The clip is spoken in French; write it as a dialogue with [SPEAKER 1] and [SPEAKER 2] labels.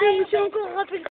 [SPEAKER 1] Ah, Je me suis encore rappelé